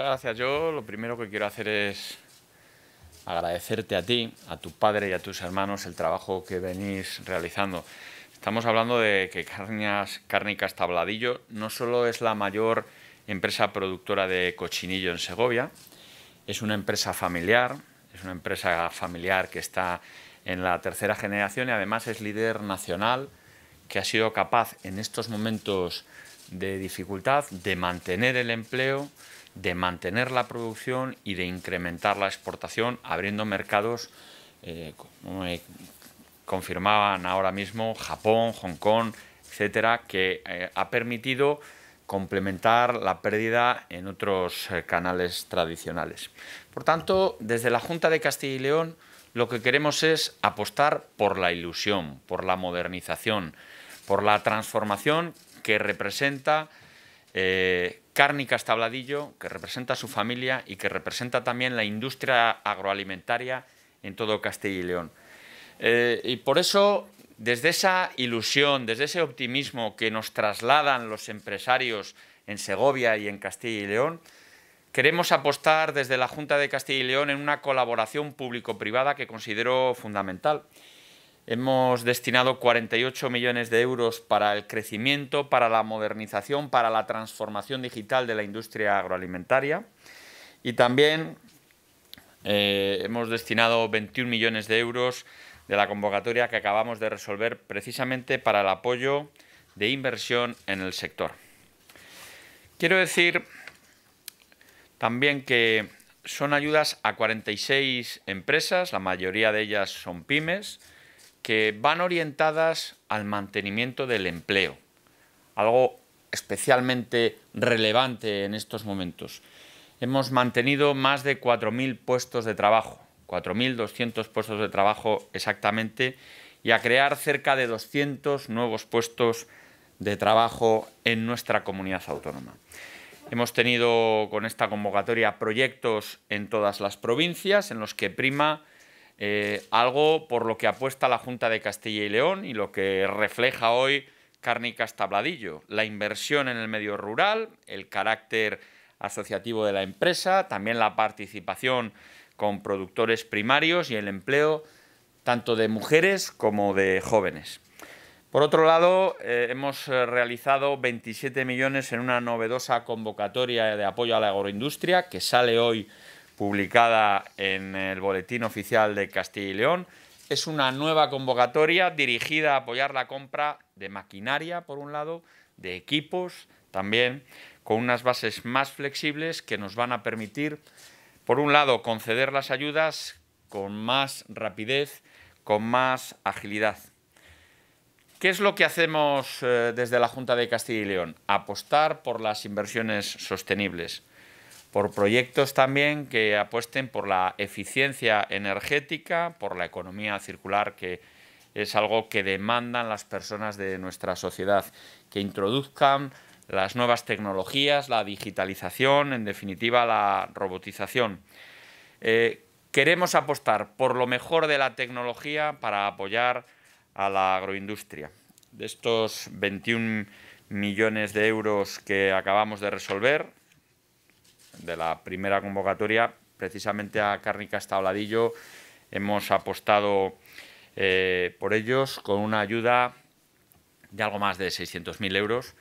Muchas gracias. Yo lo primero que quiero hacer es agradecerte a ti, a tu padre y a tus hermanos el trabajo que venís realizando. Estamos hablando de que Cárnicas Tabladillo no solo es la mayor empresa productora de cochinillo en Segovia, es una empresa familiar, es una empresa familiar que está en la tercera generación y además es líder nacional que ha sido capaz en estos momentos de dificultad de mantener el empleo, de mantener la producción y de incrementar la exportación, abriendo mercados, eh, como confirmaban ahora mismo, Japón, Hong Kong, etcétera, que eh, ha permitido complementar la pérdida en otros eh, canales tradicionales. Por tanto, desde la Junta de Castilla y León lo que queremos es apostar por la ilusión, por la modernización, por la transformación que representa eh, Cárnicas Tabladillo, que representa a su familia y que representa también la industria agroalimentaria en todo Castilla y León. Eh, y por eso, desde esa ilusión, desde ese optimismo que nos trasladan los empresarios en Segovia y en Castilla y León, queremos apostar desde la Junta de Castilla y León en una colaboración público-privada que considero fundamental. Hemos destinado 48 millones de euros para el crecimiento, para la modernización, para la transformación digital de la industria agroalimentaria y también eh, hemos destinado 21 millones de euros de la convocatoria que acabamos de resolver precisamente para el apoyo de inversión en el sector. Quiero decir también que son ayudas a 46 empresas, la mayoría de ellas son pymes, que van orientadas al mantenimiento del empleo, algo especialmente relevante en estos momentos. Hemos mantenido más de 4.000 puestos de trabajo, 4.200 puestos de trabajo exactamente, y a crear cerca de 200 nuevos puestos de trabajo en nuestra comunidad autónoma. Hemos tenido con esta convocatoria proyectos en todas las provincias en los que prima eh, algo por lo que apuesta la Junta de Castilla y León y lo que refleja hoy Cárnicas Tabladillo, la inversión en el medio rural, el carácter asociativo de la empresa, también la participación con productores primarios y el empleo tanto de mujeres como de jóvenes. Por otro lado, eh, hemos eh, realizado 27 millones en una novedosa convocatoria de apoyo a la agroindustria que sale hoy publicada en el Boletín Oficial de Castilla y León. Es una nueva convocatoria dirigida a apoyar la compra de maquinaria, por un lado, de equipos también, con unas bases más flexibles que nos van a permitir, por un lado, conceder las ayudas con más rapidez, con más agilidad. ¿Qué es lo que hacemos eh, desde la Junta de Castilla y León? Apostar por las inversiones sostenibles por proyectos también que apuesten por la eficiencia energética, por la economía circular, que es algo que demandan las personas de nuestra sociedad, que introduzcan las nuevas tecnologías, la digitalización, en definitiva la robotización. Eh, queremos apostar por lo mejor de la tecnología para apoyar a la agroindustria. De estos 21 millones de euros que acabamos de resolver, de la primera convocatoria, precisamente a Cárnicas Tabladillo hemos apostado eh, por ellos con una ayuda de algo más de 600.000 euros.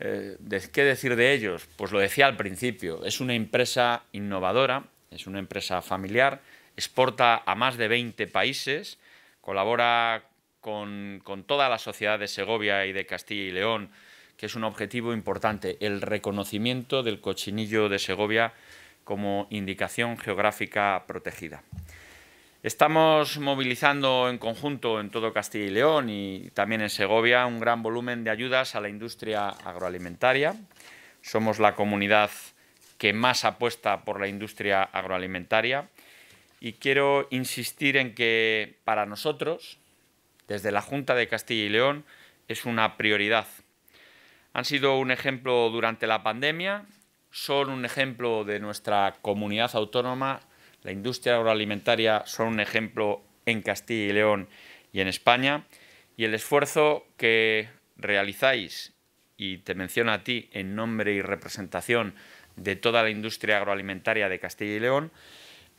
Eh, ¿Qué decir de ellos? Pues lo decía al principio, es una empresa innovadora, es una empresa familiar, exporta a más de 20 países, colabora con, con toda la sociedad de Segovia y de Castilla y León que es un objetivo importante, el reconocimiento del cochinillo de Segovia como indicación geográfica protegida. Estamos movilizando en conjunto en todo Castilla y León y también en Segovia un gran volumen de ayudas a la industria agroalimentaria. Somos la comunidad que más apuesta por la industria agroalimentaria y quiero insistir en que para nosotros, desde la Junta de Castilla y León, es una prioridad han sido un ejemplo durante la pandemia, son un ejemplo de nuestra comunidad autónoma, la industria agroalimentaria son un ejemplo en Castilla y León y en España, y el esfuerzo que realizáis, y te menciono a ti en nombre y representación de toda la industria agroalimentaria de Castilla y León,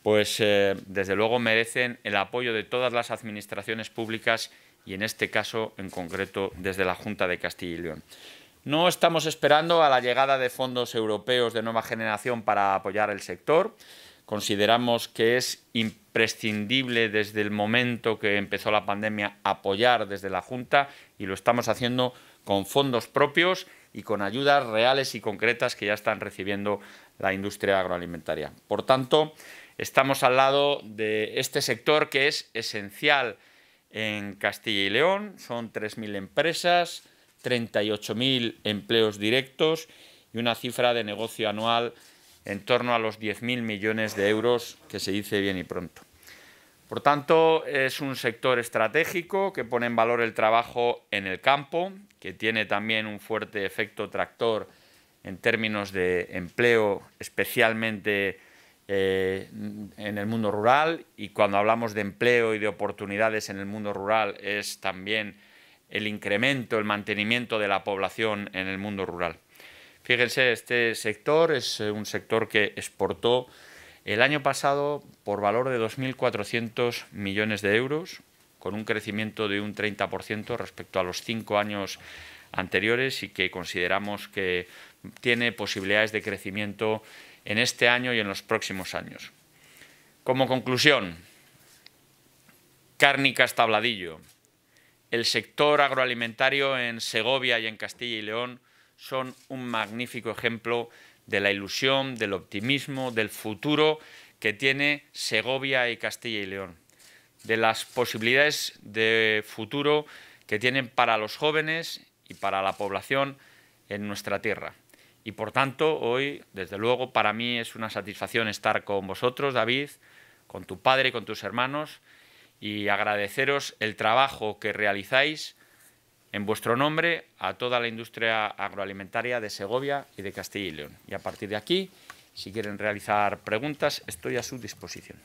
pues eh, desde luego merecen el apoyo de todas las administraciones públicas y en este caso en concreto desde la Junta de Castilla y León. No estamos esperando a la llegada de fondos europeos de nueva generación para apoyar el sector. Consideramos que es imprescindible desde el momento que empezó la pandemia apoyar desde la Junta y lo estamos haciendo con fondos propios y con ayudas reales y concretas que ya están recibiendo la industria agroalimentaria. Por tanto, estamos al lado de este sector que es esencial en Castilla y León. Son 3.000 empresas, 38.000 empleos directos y una cifra de negocio anual en torno a los 10.000 millones de euros, que se dice bien y pronto. Por tanto, es un sector estratégico que pone en valor el trabajo en el campo, que tiene también un fuerte efecto tractor en términos de empleo, especialmente eh, en el mundo rural. Y cuando hablamos de empleo y de oportunidades en el mundo rural, es también el incremento, el mantenimiento de la población en el mundo rural. Fíjense, este sector es un sector que exportó el año pasado, por valor de 2.400 millones de euros, con un crecimiento de un 30% respecto a los cinco años anteriores y que consideramos que tiene posibilidades de crecimiento en este año y en los próximos años. Como conclusión, Cárnicas Tabladillo, el sector agroalimentario en Segovia y en Castilla y León son un magnífico ejemplo de la ilusión, del optimismo, del futuro que tiene Segovia y Castilla y León, de las posibilidades de futuro que tienen para los jóvenes y para la población en nuestra tierra. Y por tanto, hoy, desde luego, para mí es una satisfacción estar con vosotros, David, con tu padre y con tus hermanos, y agradeceros el trabajo que realizáis en vuestro nombre a toda la industria agroalimentaria de Segovia y de Castilla y León. Y a partir de aquí, si quieren realizar preguntas, estoy a su disposición.